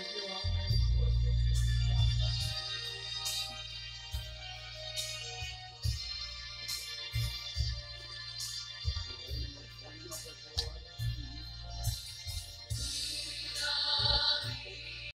Thank you all.